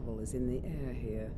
trouble is in the air here.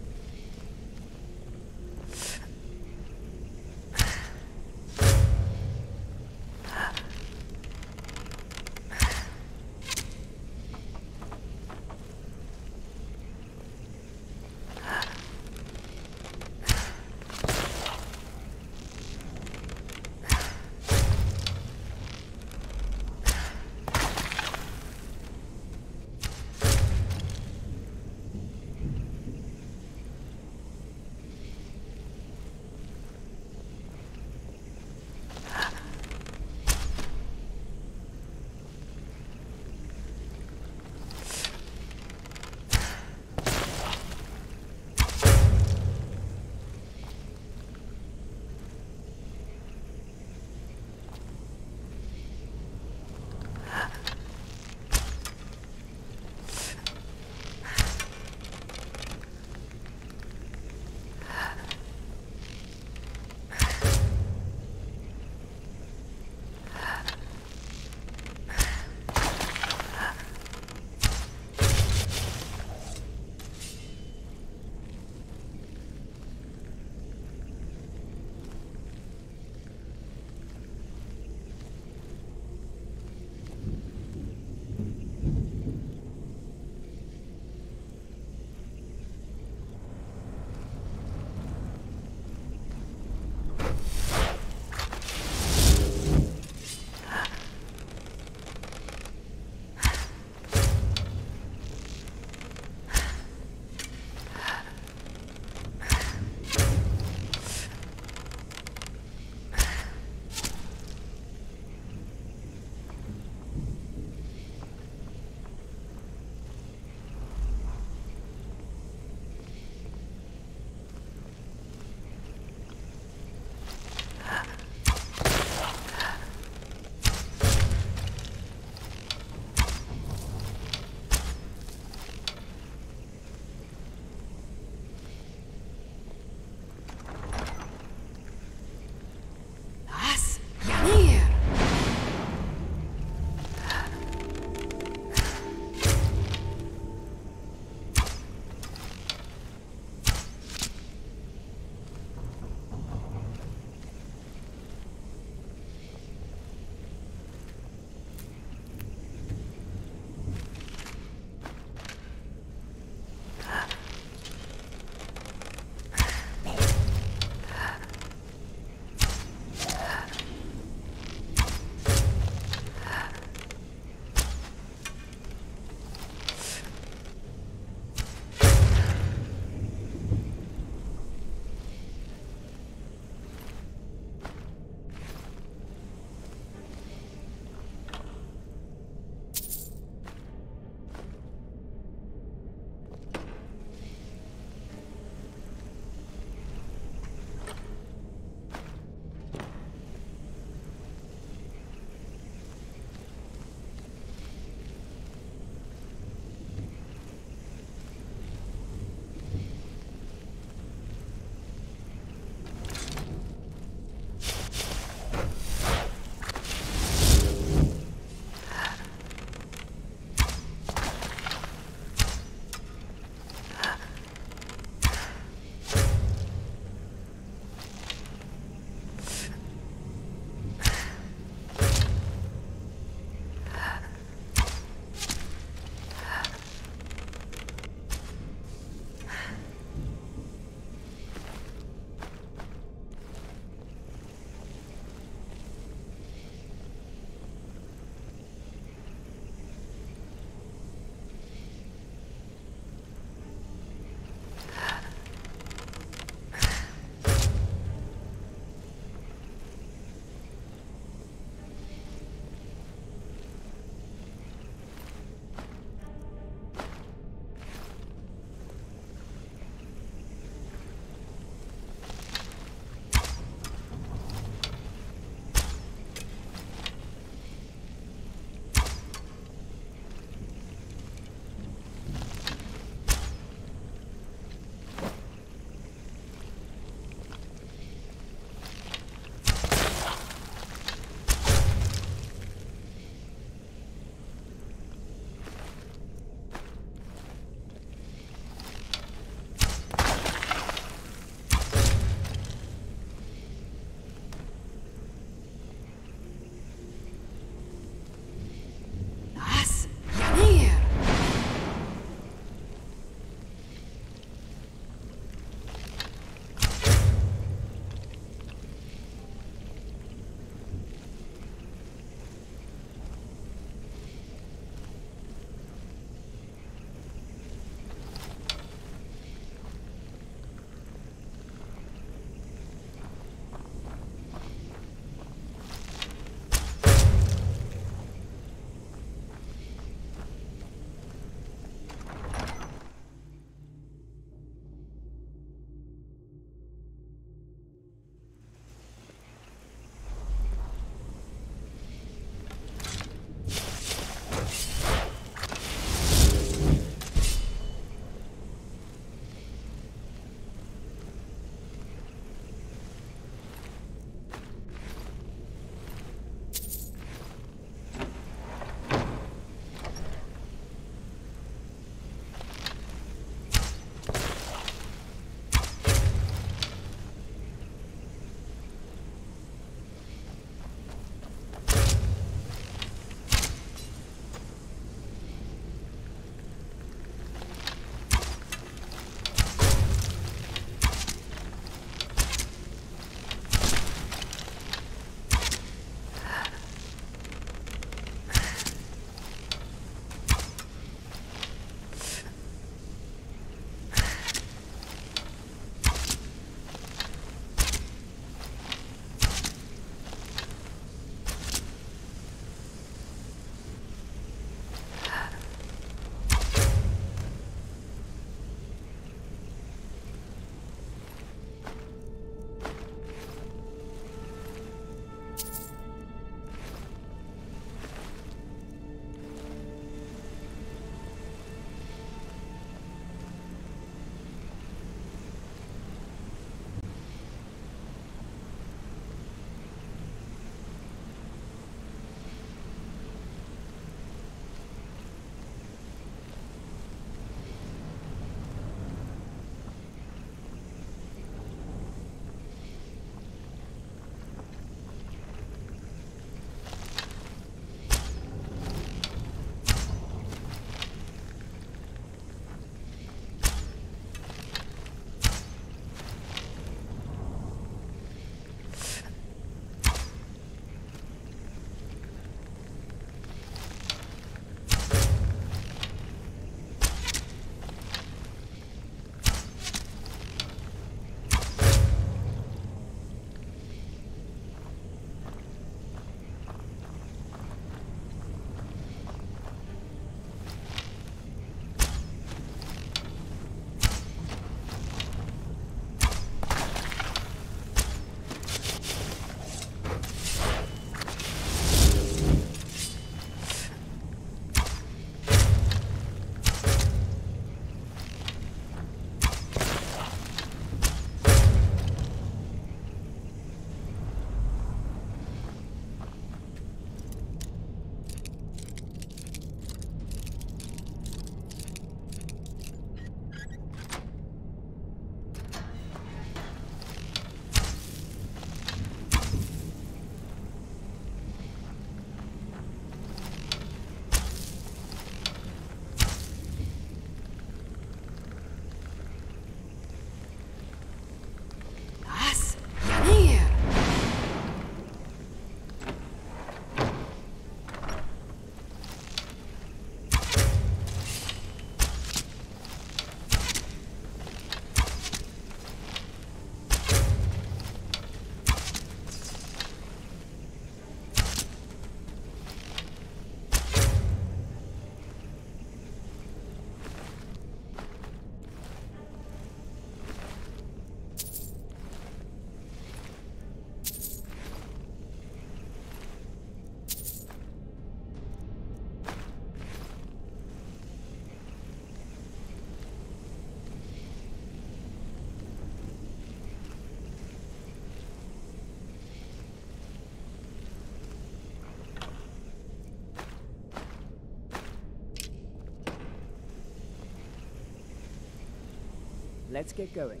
Let's get going.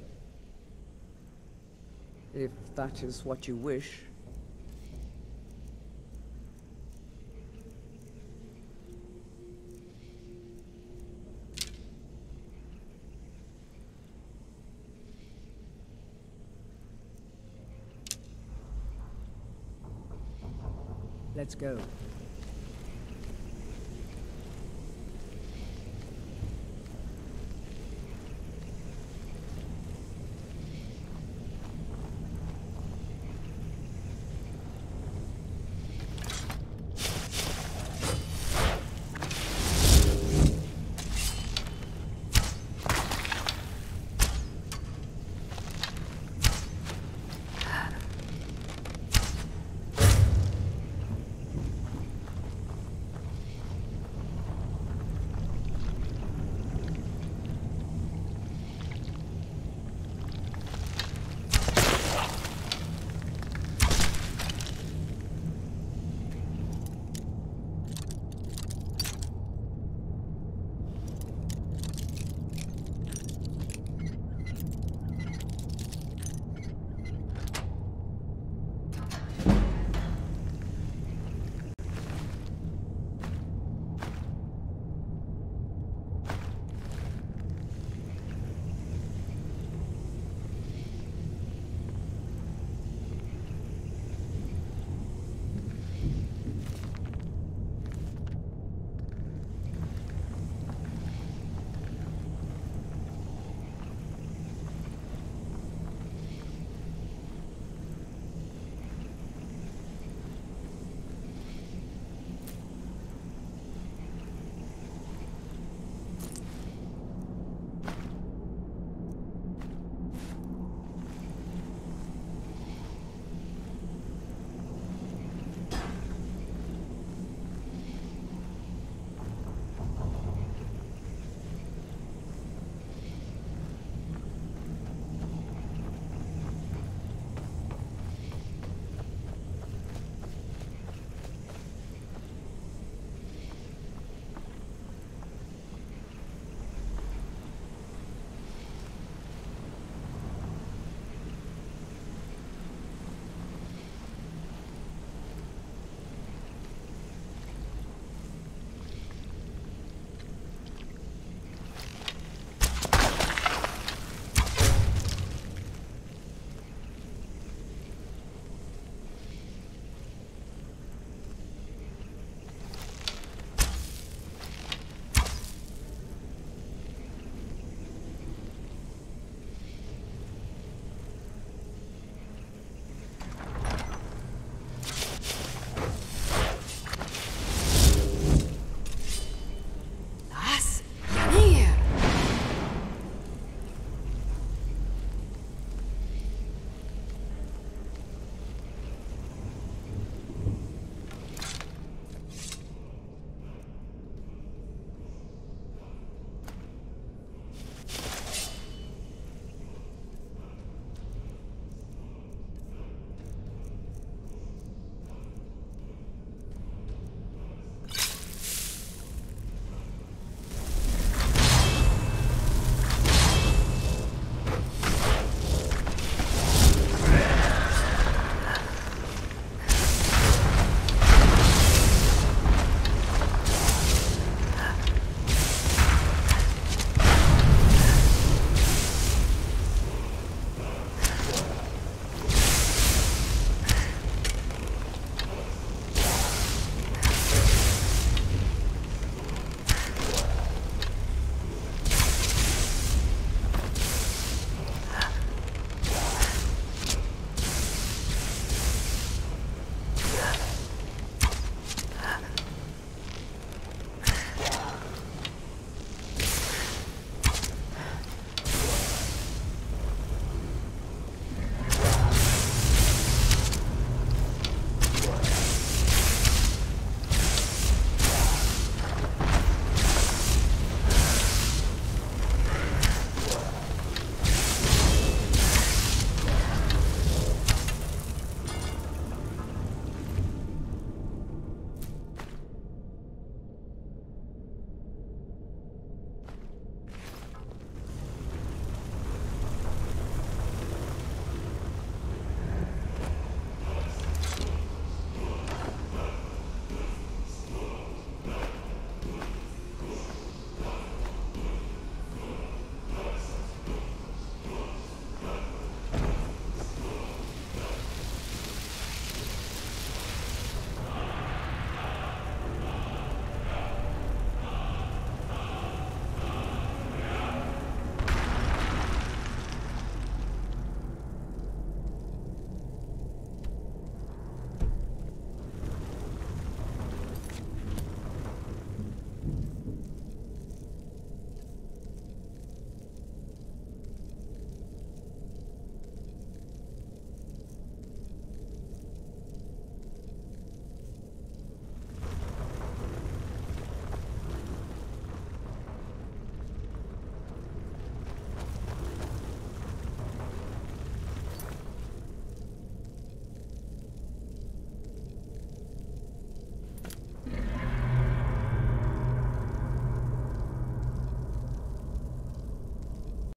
If that is what you wish. Let's go.